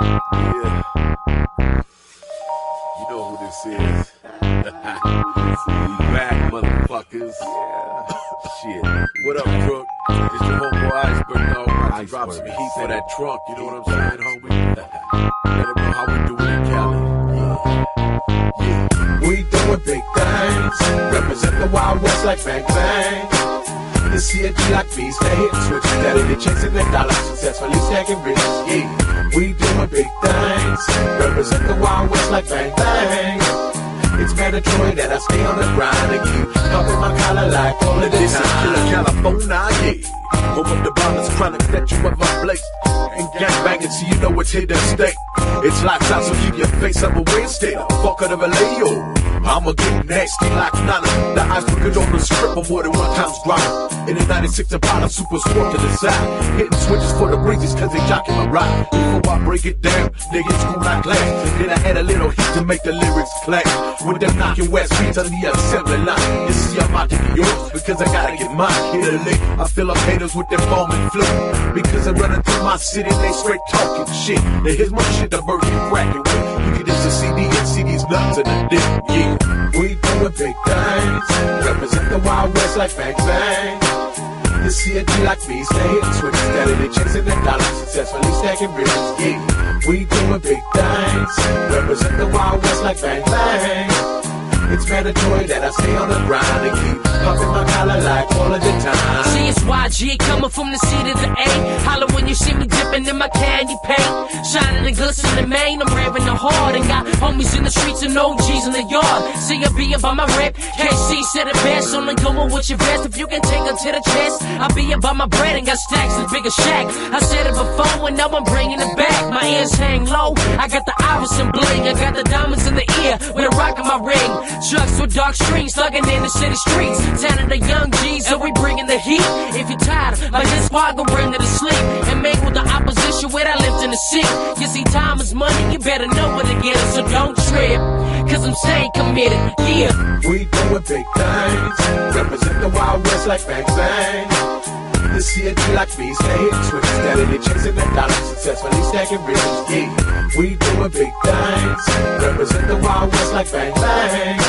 Yeah. You know who this is. we back, motherfuckers. Shit. What up, Crook? It's your homeboy Iceberg, dog. About to drop some heat for that trunk. You know what I'm saying, homie? Let them know how we doing in Cali. We doing big things. Represent the Wild West like bang bang. The CNG like bees, they hitting switches. Steadily chasing their dollars, successfully stacking riches. Yeah, we doing big things. Represent the Wild West like bang bang. It's mandatory that I stay on the grind and keep pumping my collar like all of the This is Killer. California, yeah. Home of the bombers chronic that you at my place. And gang banging so you know it's here to stay. It's out, so keep your face up a Wednesday. Fuck out of a layo. I'ma get nasty like Nana. The eyes looking on the strip of more than one time's driving. In the 96 Impala, super sport to the side. Hitting switches for the breezes cause they jocking my ride. Before I break it down, niggas school like class. Then I had a little heat to make the lyrics clash. With them knocking west beats on the assembly line. You see, I'm out to get yours because I gotta get mine. Hit a lick. I fill up haters with their foam and flip. Because I'm running through my city, they straight talking shit. Now here's my shit, the bird cracking nuts in the. Yeah. We doing big things. Represent the Wild West like bang bang. The CNG like me, they hitting switches. Steadily chasing the dollars, successfully stacking riches. Yeah, we doing big things. Represent the Wild West like bang bang. It's mandatory that I stay on the grind and keep pumping my collar like all of the time. It's coming from the C of the A. Holler when you see me dipping in my candy paint. Shining and glistening, man. I'm raving the hard and got homies in the streets and OGs in the yard. See, I be about my rep. KC said it best. Only going with your best if you can take her to the chest. I be about my bread and got stacks as big as Shaq. I said it before and now I'm bringing it back. My ears hang low. I got the iris and bling. I got the diamonds in the ear with a rock in my ring. Trucks with dark strings slugging in the city streets. Town of the young G's, so we bringing the heat. If you're tired, like this go bring it to sleep. And make with the opposition where I lift in the seat. You see, time is money, you better know where to get so don't trip. Cause I'm staying committed, yeah. We doing big things. Represent the Wild West like bang bang. The CNG like they hitting switches. Steadily chasing their dollars, successfully stacking riches. Yeah, we doing big things. Represent the Wild West like bang bang.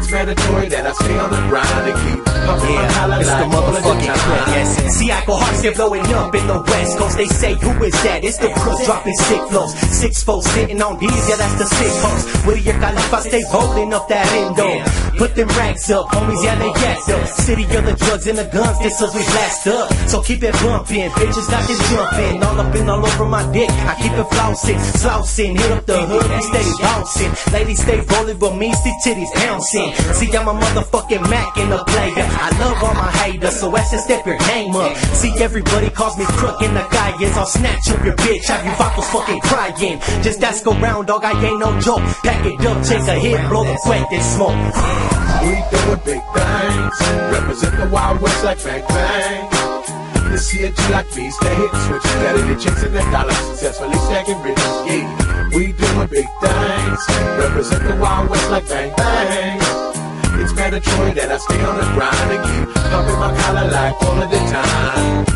It's mandatory that I stay on the grind and keep pumping my collar It's the like all of motherfucking crook, yes. See, I go hard, still blowing up in the West Coast. They say, who is that? It's the crook dropping sick flows. Six folks sitting on these, yeah, that's the sick folks. With your califa, stay rolling up that endo. Put them racks up, homies, yeah, they gassed up. City of the drugs and the guns, this as we blast up. So keep it bumping, bitches got this jumping. All up and all over my dick, I keep it flossing, slouching. Hit up the hood, we stay bouncing. Ladies stay rolling with me, see titties bouncing. See, I'm a motherfucking Mac in the player. I love all my haters, so as to step your game up. See, everybody calls me crook in the guy is. I'll snatch up your bitch, have you vocals fucking crying. Just ask around, dog, I ain't no joke. Pack it up, take a hit, blow the wet, then smoke. We doing big things. Represent the Wild West like bang bang. The CNG like bees, they hitting switches. Steadily chasing their dollar successfully stacking riches. Yeah, we doing big things. Represent the Wild West like bang bang. It's mandatory that I stay on the grind and keep pumping my collar like all of the time.